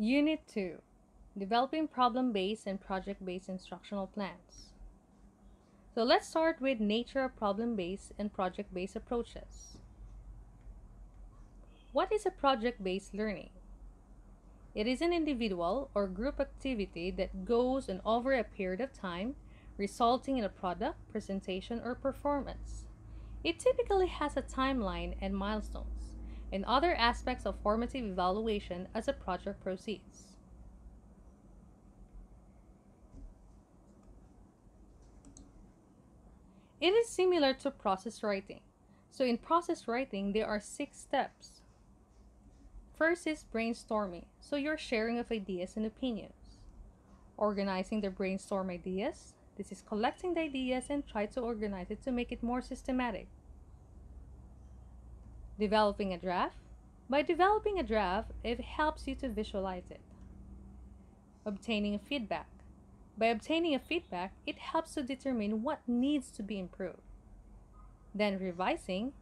Unit 2 Developing Problem Based and Project Based Instructional Plans. So let's start with nature of problem based and project based approaches. What is a project based learning? It is an individual or group activity that goes on over a period of time, resulting in a product, presentation, or performance. It typically has a timeline and milestones, and other aspects of formative evaluation as a project proceeds. It is similar to process writing. So, in process writing, there are six steps. First is brainstorming, so you're sharing of ideas and opinions. Organizing the brainstorm ideas, this is collecting the ideas and try to organize it to make it more systematic. Developing a draft, by developing a draft, it helps you to visualize it. Obtaining a feedback, by obtaining a feedback, it helps to determine what needs to be improved. Then revising,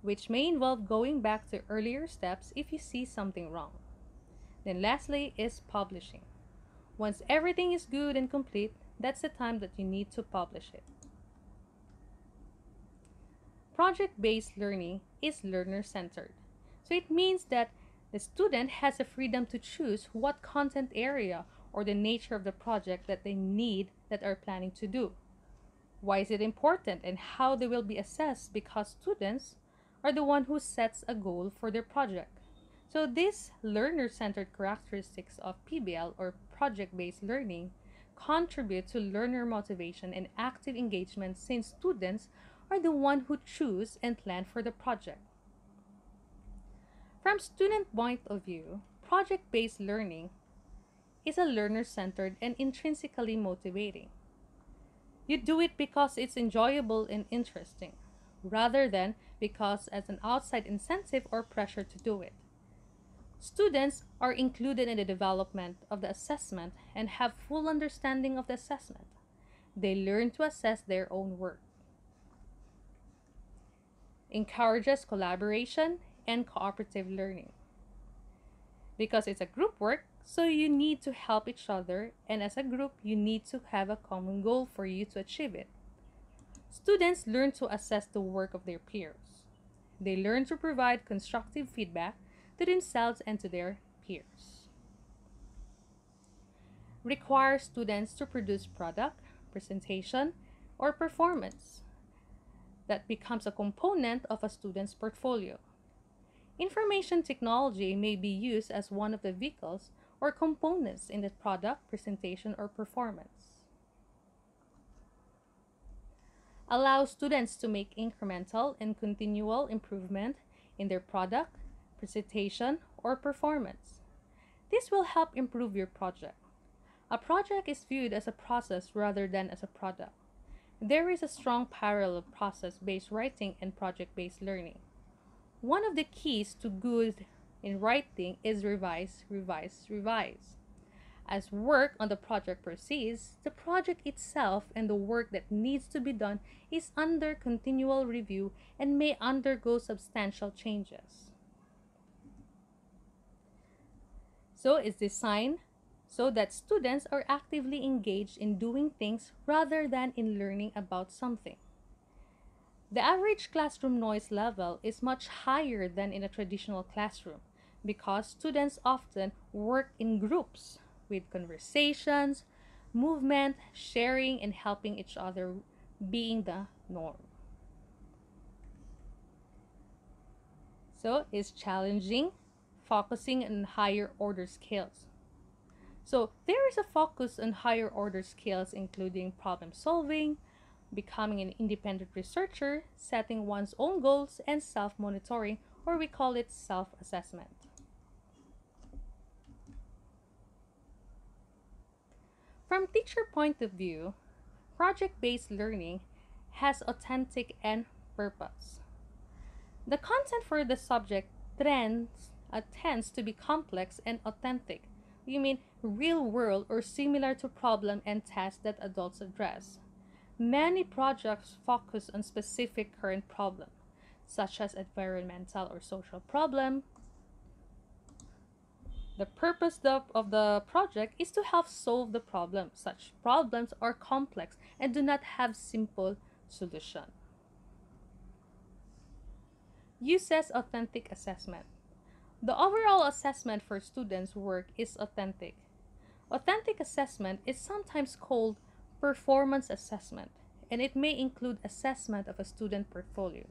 which may involve going back to earlier steps if you see something wrong. Then lastly is publishing. Once everything is good and complete, that's the time that you need to publish it. Project-based learning is learner-centered. So it means that the student has the freedom to choose what content area or the nature of the project that they need that are planning to do. Why is it important and how they will be assessed because students are the one who sets a goal for their project. So these learner-centered characteristics of PBL or project-based learning contribute to learner motivation and active engagement since students are the one who choose and plan for the project. From student point of view, project-based learning is a learner centered and intrinsically motivating. You do it because it's enjoyable and interesting, rather than because as an outside incentive or pressure to do it. Students are included in the development of the assessment and have full understanding of the assessment. They learn to assess their own work. Encourages collaboration and cooperative learning. Because it's a group work, so you need to help each other, and as a group, you need to have a common goal for you to achieve it. Students learn to assess the work of their peers. They learn to provide constructive feedback to themselves and to their peers. Require students to produce product, presentation, or performance that becomes a component of a student's portfolio. Information technology may be used as one of the vehicles or components in the product, presentation, or performance. Allow students to make incremental and continual improvement in their product, presentation, or performance. This will help improve your project. A project is viewed as a process rather than as a product. There is a strong parallel process based writing and project based learning. One of the keys to good in writing is revise, revise, revise. As work on the project proceeds, the project itself and the work that needs to be done is under continual review and may undergo substantial changes. So it's designed so that students are actively engaged in doing things rather than in learning about something. The average classroom noise level is much higher than in a traditional classroom because students often work in groups with conversations, movement, sharing, and helping each other being the norm. So it's challenging, focusing on higher order skills. So there is a focus on higher order skills including problem solving, becoming an independent researcher, setting one's own goals, and self-monitoring, or we call it self-assessment. From teacher point of view, project-based learning has authentic and purpose. The content for the subject trends, uh, tends to be complex and authentic. You mean real world or similar to problem and task that adults address. Many projects focus on specific current problem, such as environmental or social problem, The purpose of, of the project is to help solve the problem. Such problems are complex and do not have simple solution. Uses authentic assessment. The overall assessment for students' work is authentic. Authentic assessment is sometimes called performance assessment, and it may include assessment of a student portfolio.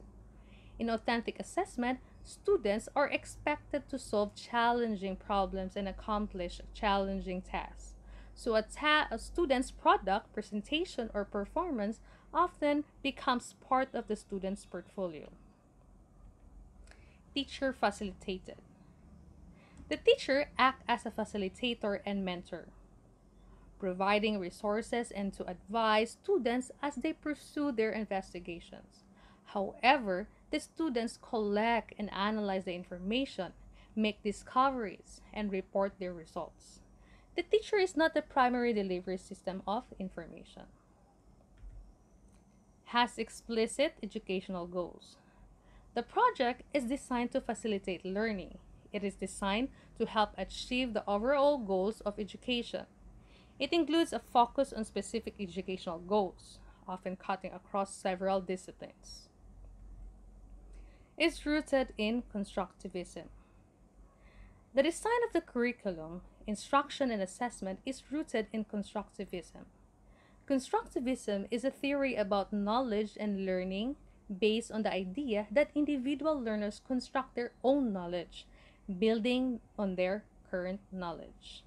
In authentic assessment, students are expected to solve challenging problems and accomplish challenging tasks. So, a, ta- a student's product, presentation, or performance often becomes part of the student's portfolio. Teacher facilitated. The teacher acts as a facilitator and mentor, providing resources and to advise students as they pursue their investigations. However, the students collect and analyze the information, make discoveries, and report their results. The teacher is not the primary delivery system of information. Has explicit educational goals. The project is designed to facilitate learning. It is designed to help achieve the overall goals of education. It includes a focus on specific educational goals, often cutting across several disciplines. It's rooted in constructivism. The design of the curriculum, instruction, and assessment is rooted in constructivism. Constructivism is a theory about knowledge and learning based on the idea that individual learners construct their own knowledge, building on their current knowledge.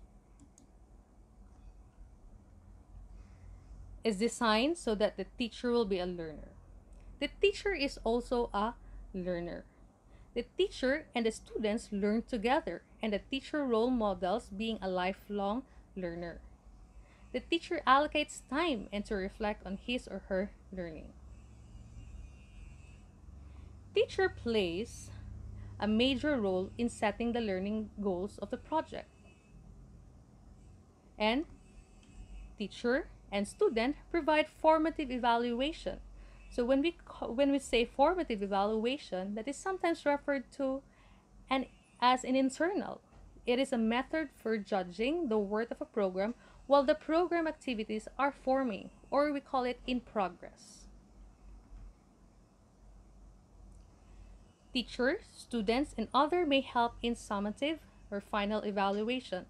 Is designed so that the teacher will be a learner. The teacher is also a learner. The teacher and the students learn together, and the teacher role models being a lifelong learner. The teacher allocates time and to reflect on his or her learning. Teacher plays a major role in setting the learning goals of the project. And teacher and student provide formative evaluation. So when we when we say formative evaluation, that is sometimes referred to and as an internal. It is a method for judging the worth of a program while the program activities are forming, or we call it in progress. Teachers, students, and other may help in summative or final evaluation.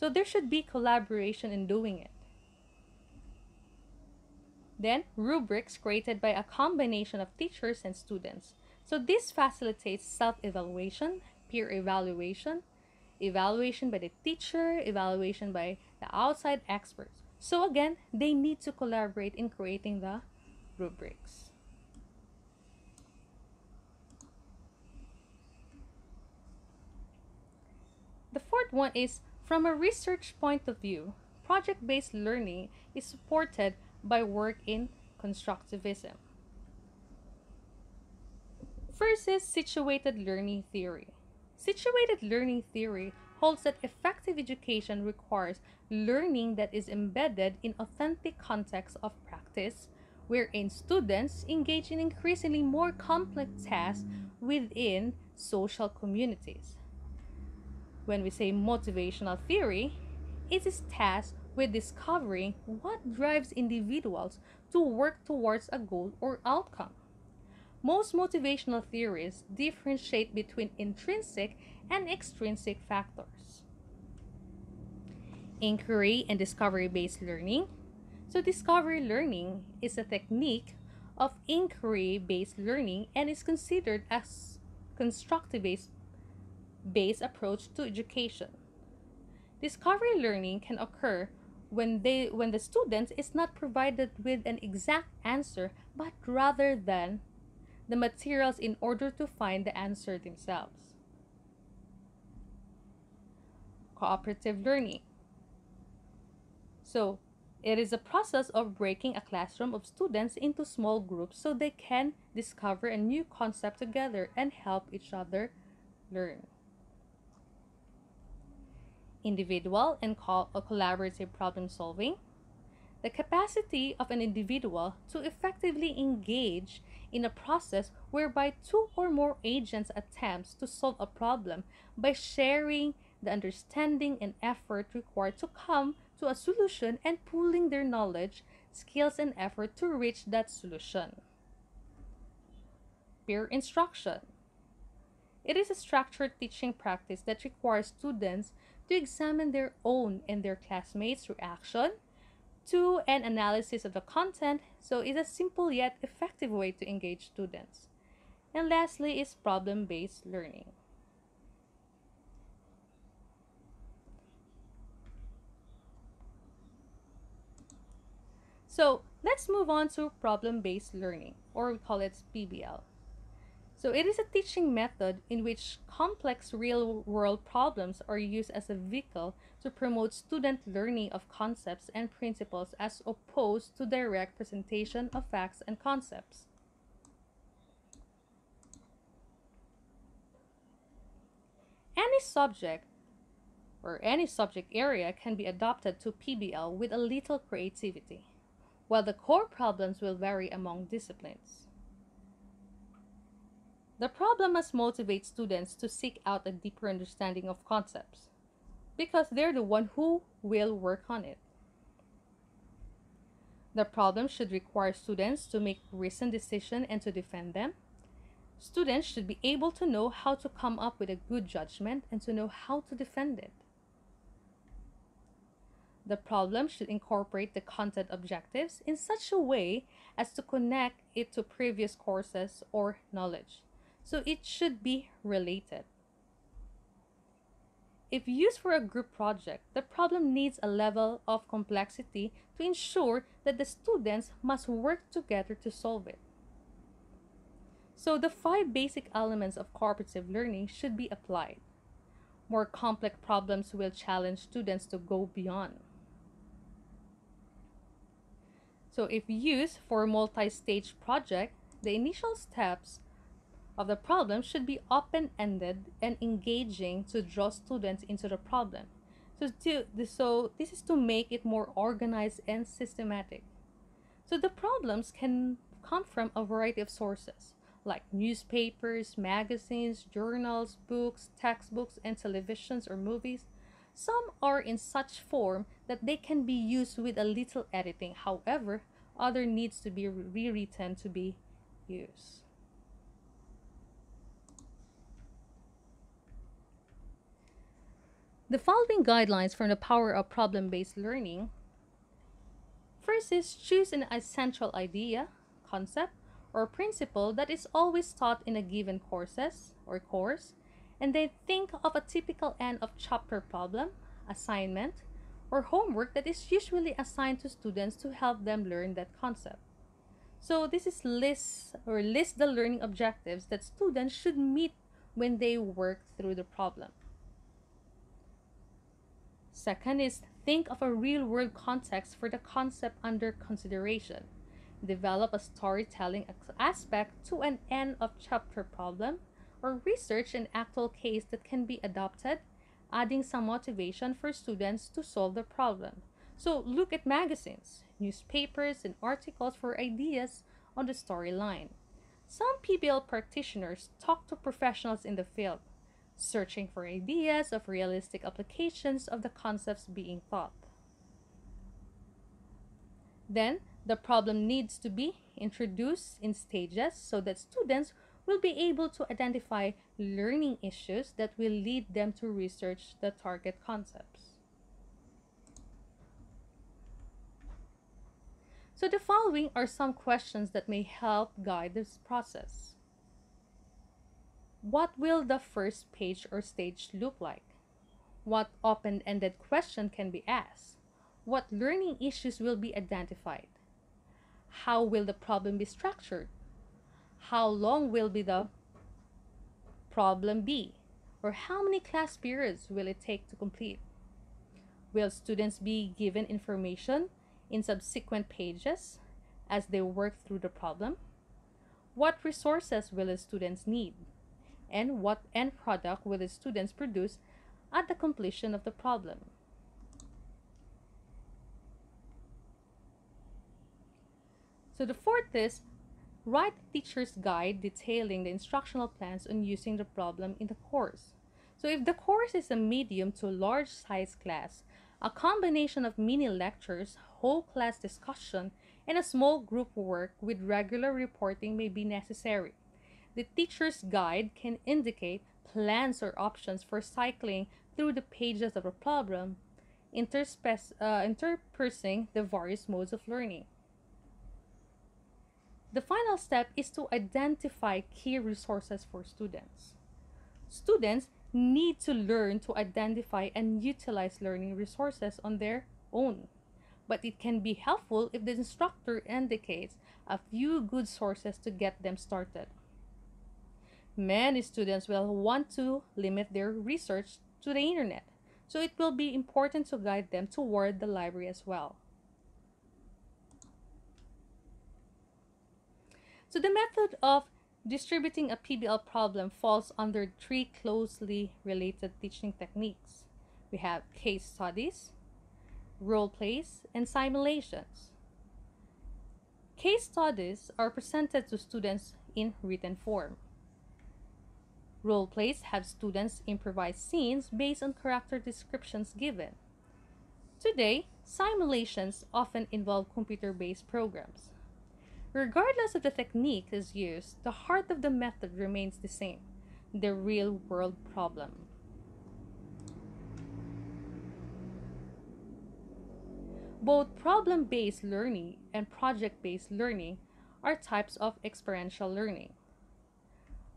So there should be collaboration in doing it. Then, rubrics created by a combination of teachers and students. So this facilitates self-evaluation, peer evaluation, evaluation by the teacher, evaluation by the outside experts. So again, they need to collaborate in creating the rubrics. One is from a research point of view, project based learning is supported by work in constructivism. First is situated learning theory. Situated learning theory holds that effective education requires learning that is embedded in authentic context of practice, wherein students engage in increasingly more complex tasks within social communities. When we say motivational theory, it is tasked with discovering what drives individuals to work towards a goal or outcome. Most motivational theories differentiate between intrinsic and extrinsic factors. Inquiry and discovery based learning. So, discovery learning is a technique of inquiry based learning and is considered as constructivist based approach to education. Discovery learning can occur when they when the student is not provided with an exact answer but rather than the materials in order to find the answer themselves. Cooperative learning. So, it is a process of breaking a classroom of students into small groups so they can discover a new concept together and help each other learn individual and co- a collaborative problem solving, the capacity of an individual to effectively engage in a process whereby two or more agents attempts to solve a problem by sharing the understanding and effort required to come to a solution and pooling their knowledge, skills, and effort to reach that solution. Peer instruction. It is a structured teaching practice that requires students to examine their own and their classmates' reaction to an analysis of the content, so it's a simple yet effective way to engage students. And lastly is problem-based learning. So let's move on to problem-based learning, or we call it PBL. So it is a teaching method in which complex real-world problems are used as a vehicle to promote student learning of concepts and principles as opposed to direct presentation of facts and concepts. Any subject or any subject area can be adapted to PBL with a little creativity while the core problems will vary among disciplines. The problem must motivate students to seek out a deeper understanding of concepts because they're the one who will work on it. The problem should require students to make reasoned decisions and to defend them. Students should be able to know how to come up with a good judgment and to know how to defend it. The problem should incorporate the content objectives in such a way as to connect it to previous courses or knowledge. So it should be related. If used for a group project, the problem needs a level of complexity to ensure that the students must work together to solve it. So the five basic elements of cooperative learning should be applied. More complex problems will challenge students to go beyond. So if used for a multi-stage project, the initial steps of the problem should be open-ended and engaging to draw students into the problem. So, to, so this is to make it more organized and systematic. So the problems can come from a variety of sources like newspapers, magazines, journals, books, textbooks, and televisions or movies. Some are in such form that they can be used with a little editing. However, other needs to be rewritten to be used. The following guidelines from the power of problem-based learning. First is choose an essential idea, concept, or principle that is always taught in a given courses or course, and then think of a typical end of chapter problem, assignment, or homework that is usually assigned to students to help them learn that concept. So this is list or list the learning objectives that students should meet when they work through the problem. Second is think of a real world context for the concept under consideration. Develop a storytelling aspect to an end of chapter problem or research an actual case that can be adopted, adding some motivation for students to solve the problem. So look at magazines, newspapers, and articles for ideas on the storyline. Some PBL practitioners talk to professionals in the field searching for ideas of realistic applications of the concepts being taught. Then, the problem needs to be introduced in stages so that students will be able to identify learning issues that will lead them to research the target concepts. So the following are some questions that may help guide this process. What will the first page or stage look like? What open-ended question can be asked? What learning issues will be identified? How will the problem be structured? How long will be the problem be? Or how many class periods will it take to complete? Will students be given information in subsequent pages as they work through the problem? What resources will the students need? And what end product will the students produce at the completion of the problem. So the fourth is write a teacher's guide detailing the instructional plans on using the problem in the course. So if the course is a medium to large size class, a combination of mini lectures, whole class discussion, and a small group work with regular reporting may be necessary. The teacher's guide can indicate plans or options for cycling through the pages of a problem, uh, interspersing the various modes of learning. The final step is to identify key resources for students. Students need to learn to identify and utilize learning resources on their own. But it can be helpful if the instructor indicates a few good sources to get them started. Many students will want to limit their research to the internet, so it will be important to guide them toward the library as well. So the method of distributing a PBL problem falls under three closely related teaching techniques. We have case studies, role plays, and simulations. Case studies are presented to students in written form. Role plays have students improvise scenes based on character descriptions given. Today, simulations often involve computer based programs. Regardless of the technique is used, the heart of the method remains the same the real world problem. Both problem based learning and project based learning are types of experiential learning.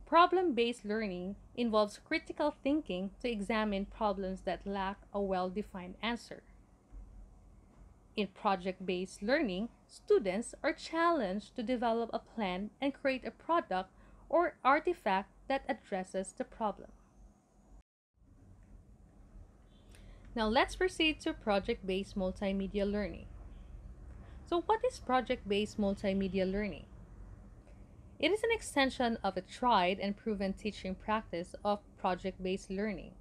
Problem based learning involves critical thinking to examine problems that lack a well defined answer. In project based learning, students are challenged to develop a plan and create a product or artifact that addresses the problem. Now let's proceed to project based multimedia learning. So, what is project based multimedia learning? It is an extension of a tried and proven teaching practice of project based learning.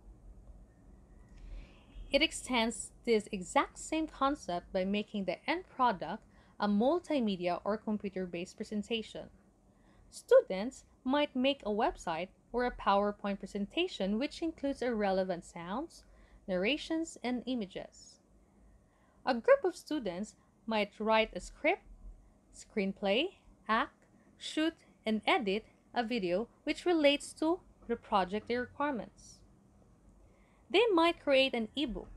It extends this exact same concept by making the end product a multimedia or computer based presentation. Students might make a website or a PowerPoint presentation which includes irrelevant sounds, narrations, and images. A group of students might write a script, screenplay, act, shoot, and edit a video which relates to the project requirements. They might create an ebook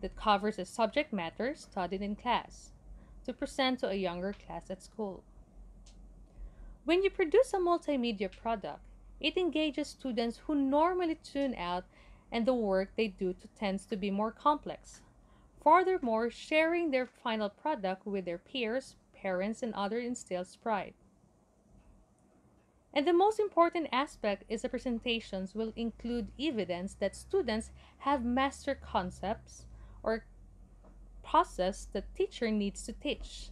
that covers the subject matter studied in class to present to a younger class at school. When you produce a multimedia product, it engages students who normally tune out and the work they do tends to be more complex. Furthermore, sharing their final product with their peers, parents, and others instills pride. And the most important aspect is the presentations will include evidence that students have mastered concepts or process the teacher needs to teach.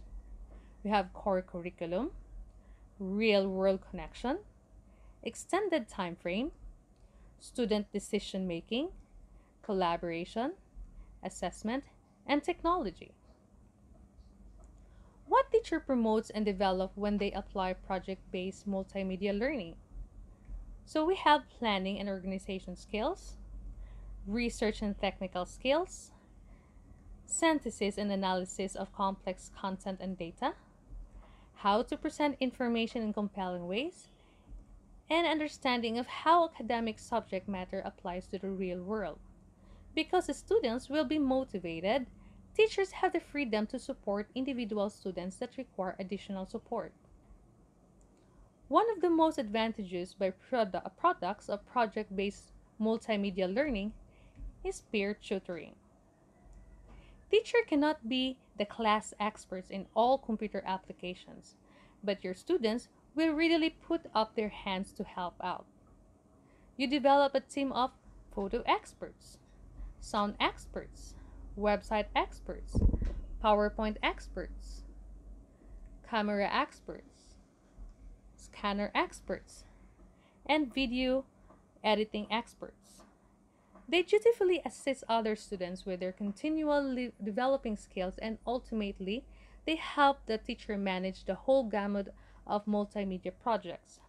We have core curriculum, real world connection, extended time frame, student decision making, collaboration, assessment, and technology. What teacher promotes and develop when they apply project-based multimedia learning? So we have planning and organization skills, research and technical skills, synthesis and analysis of complex content and data, how to present information in compelling ways, and understanding of how academic subject matter applies to the real world. Because the students will be motivated teachers have the freedom to support individual students that require additional support. One of the most advantages by produ- products of project-based multimedia learning is peer tutoring. Teacher cannot be the class experts in all computer applications, but your students will readily put up their hands to help out. You develop a team of photo experts, sound experts, website experts, PowerPoint experts, camera experts, scanner experts, and video editing experts. They dutifully assist other students with their continual developing skills and ultimately they help the teacher manage the whole gamut of multimedia projects.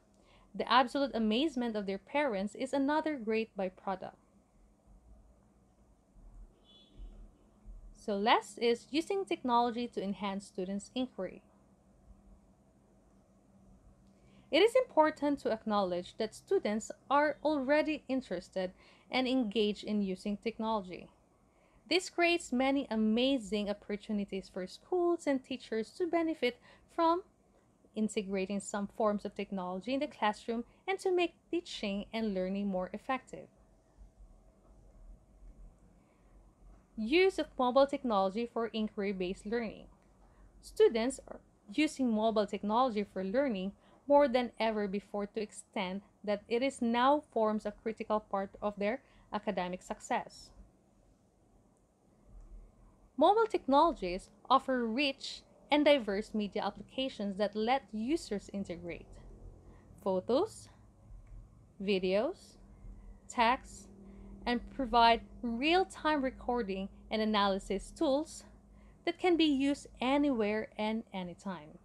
The absolute amazement of their parents is another great byproduct. So, last is using technology to enhance students' inquiry. It is important to acknowledge that students are already interested and engaged in using technology. This creates many amazing opportunities for schools and teachers to benefit from integrating some forms of technology in the classroom and to make teaching and learning more effective. Use of mobile technology for inquiry based learning. Students are using mobile technology for learning more than ever before to extent that it is now forms a critical part of their academic success. Mobile technologies offer rich and diverse media applications that let users integrate photos, videos, text, and provide real time recording and analysis tools that can be used anywhere and anytime.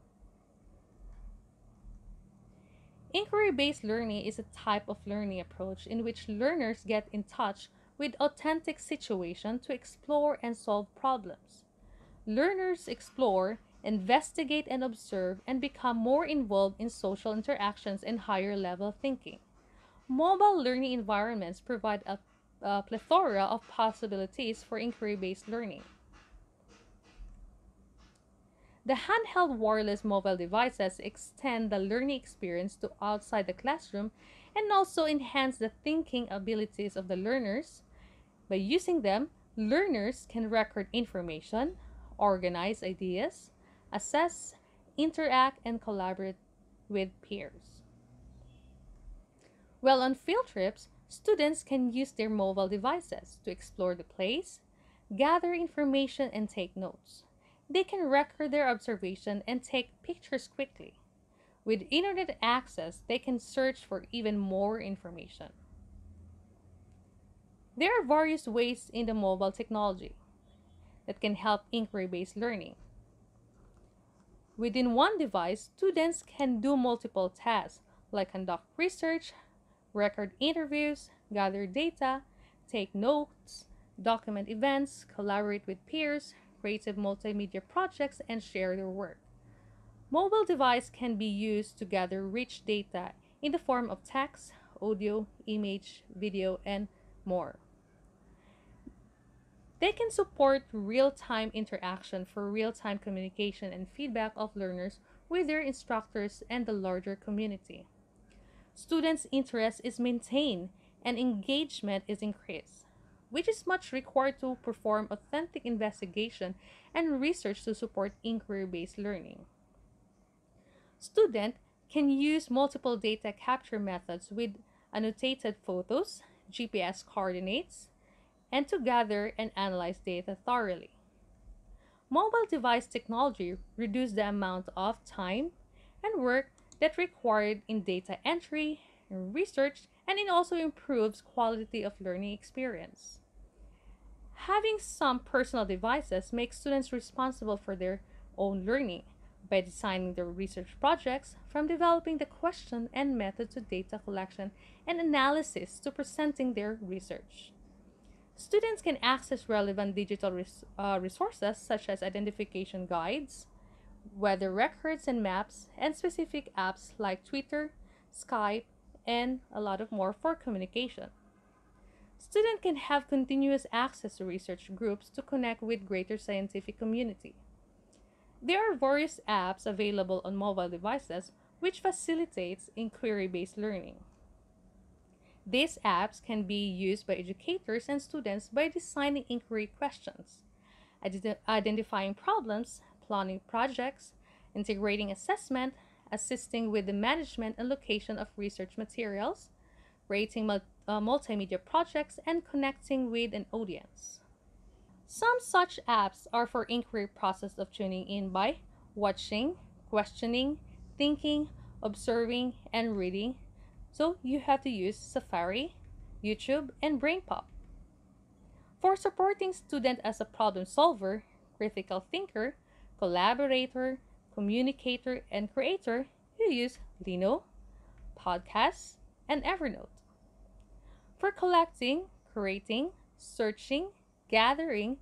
Inquiry based learning is a type of learning approach in which learners get in touch with authentic situations to explore and solve problems. Learners explore, investigate, and observe and become more involved in social interactions and higher level thinking. Mobile learning environments provide a a plethora of possibilities for inquiry based learning. The handheld wireless mobile devices extend the learning experience to outside the classroom and also enhance the thinking abilities of the learners. By using them, learners can record information, organize ideas, assess, interact, and collaborate with peers. Well, on field trips, students can use their mobile devices to explore the place, gather information, and take notes. They can record their observation and take pictures quickly. With internet access, they can search for even more information. There are various ways in the mobile technology that can help inquiry based learning. Within one device, students can do multiple tasks like conduct research, record interviews, gather data, take notes, document events, collaborate with peers, creative multimedia projects, and share their work. Mobile device can be used to gather rich data in the form of text, audio, image, video, and more. They can support real-time interaction for real-time communication and feedback of learners with their instructors and the larger community students' interest is maintained and engagement is increased, which is much required to perform authentic investigation and research to support inquiry-based learning. Student can use multiple data capture methods with annotated photos, GPS coordinates, and to gather and analyze data thoroughly. Mobile device technology reduces the amount of time and work that required in data entry, research, and it also improves quality of learning experience. Having some personal devices makes students responsible for their own learning by designing their research projects from developing the question and method to data collection and analysis to presenting their research. Students can access relevant digital res uh, resources such as identification guides, weather records and maps, and specific apps like Twitter, Skype, and a lot of more for communication. Students can have continuous access to research groups to connect with greater scientific community. There are various apps available on mobile devices which facilitates inquiry-based learning. These apps can be used by educators and students by designing inquiry questions, identifying problems, planning projects, integrating assessment, assisting with the management and location of research materials, creating uh, multimedia projects, and connecting with an audience. Some such apps are for inquiry process of tuning in by watching, questioning, thinking, observing, and reading. So you have to use Safari, YouTube, and BrainPop. For supporting student as a problem solver, critical thinker, collaborator, communicator, and creator, you use Lino, Podcasts, and Evernote. For collecting, creating, searching, gathering,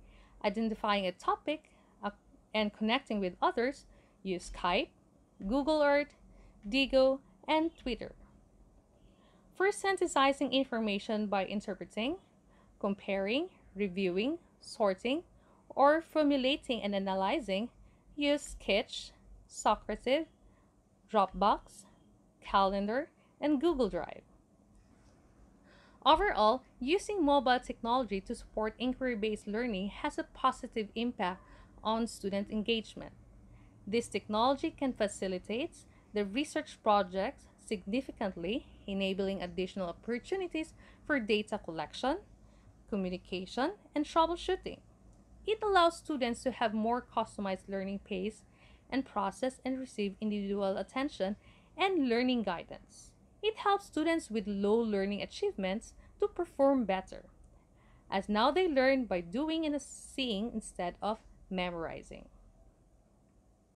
identifying a topic, uh, and connecting with others, use Skype, Google Earth, Diigo, and Twitter. For synthesizing information by interpreting, comparing, reviewing, sorting, or formulating and analyzing, use Sketch, Socrative, Dropbox, Calendar, and Google Drive. Overall, using mobile technology to support inquiry based learning has a positive impact on student engagement. This technology can facilitate the research projects significantly, enabling additional opportunities for data collection, communication, and troubleshooting. It allows students to have more customized learning pace and process and receive individual attention and learning guidance. It helps students with low learning achievements to perform better, as now they learn by doing and seeing instead of memorizing.